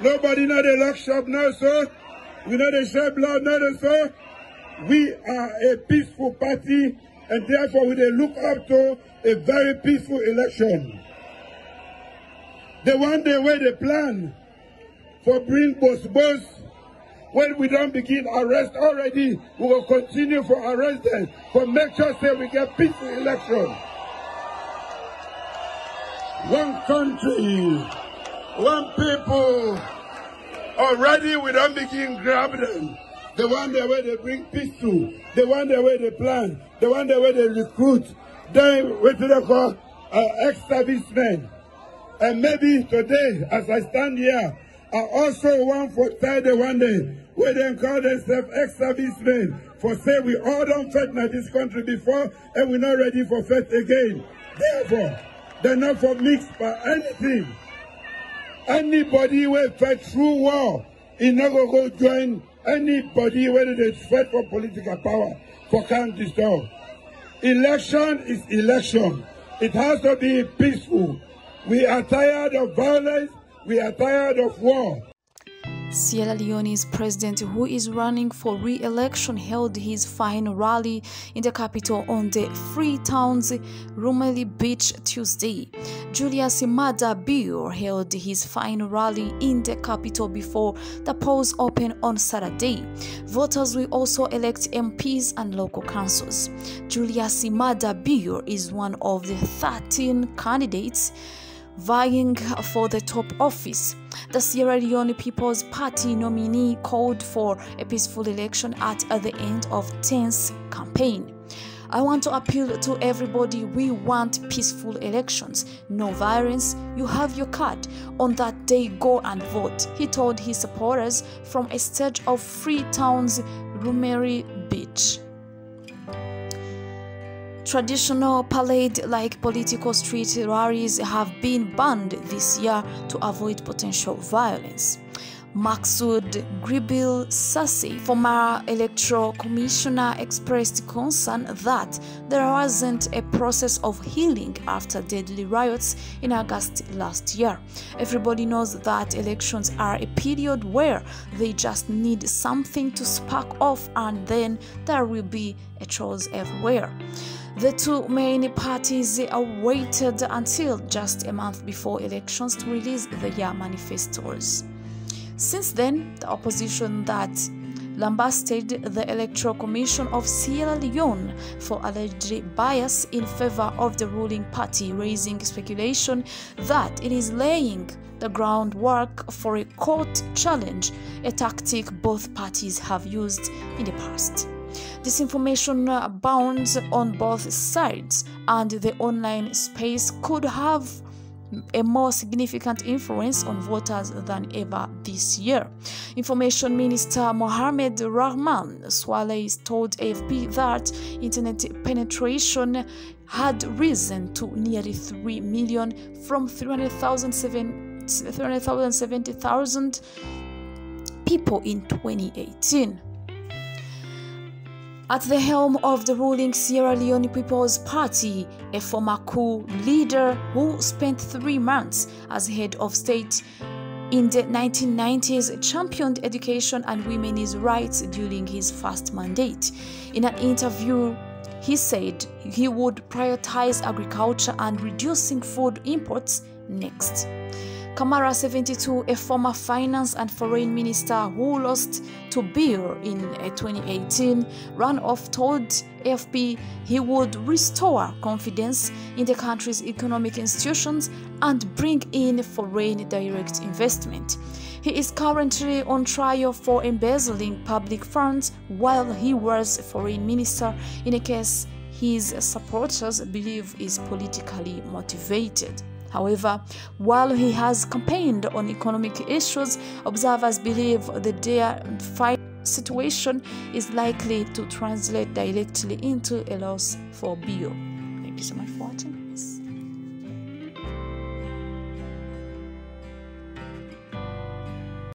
Nobody know the lock shop now, sir. We know the shed blood now, sir. We are a peaceful party and therefore we look up to a very peaceful election. The one day where they plan for bring boss boss when we don't begin arrest already, we will continue for arrest them, for make sure say we get peaceful election. One country, one people. Already don't begin grab them. The one there where they bring peace to, the one there where they plan, the one there where they recruit, then what do they call uh, ex-servicemen. And maybe today, as I stand here, I also want for Friday one day where they call themselves ex-servicemen for say we all don't fight in this country before and we're not ready for fight again. Therefore, they're not for mixed by anything. Anybody will fight through war, he to go join anybody whether they fight for political power for can't disturb. Election is election. It has to be peaceful. We are tired of violence. We are tired of war. Sierra Leone's president, who is running for re-election, held his final rally in the capital on the Freetown's Lumley Beach Tuesday. Julius Maada Bio held his final rally in the capital before the polls open on Saturday. Voters will also elect MPs and local councils. Julius Maada Bio is one of the 13 candidates vying for the top office. The Sierra Leone People's Party nominee called for a peaceful election at, the end of tense campaign. I want to appeal to everybody. We want peaceful elections, no violence. You have your card. On that day, go and vote. He told his supporters from a stage of Freetown's Lumley Beach. Traditional parade-like political street rallies have been banned this year to avoid potential violence. Macksood Gibril Sesay, former electoral commissioner, expressed concern that there wasn't a process of healing after deadly riots in August last year. Everybody knows that elections are a period where they just need something to spark off and then there will be a chaos everywhere. The two main parties waited until just a month before elections to release their manifestos. Since then, the opposition that lambasted the Electoral Commission of Sierra Leone for alleged bias in favor of the ruling party, raising speculation that it is laying the groundwork for a court challenge, a tactic both parties have used in the past. Disinformation abounds uh, on both sides, and the online space could have a more significant influence on voters than ever this year. Information Minister Mohamed Rahman Swaray told AFP that internet penetration had risen to nearly 3 million from 370,000 people in 2018. At the helm of the ruling Sierra Leone People's Party, a former coup leader who spent three months as head of state in the 1990s championed education and women's rights during his first mandate. In an interview, he said he would prioritize agriculture and reducing food imports next. Kamara 72, a former finance and foreign minister who lost to Bio in uh, 2018, ran off told AFP he would restore confidence in the country's economic institutions and bring in foreign direct investment. He is currently on trial for embezzling public funds while he was foreign minister in a case his supporters believe is politically motivated. However, while he has campaigned on economic issues, observers believe the dire fight situation is likely to translate directly into a loss for Bio. Thank you so much for watching.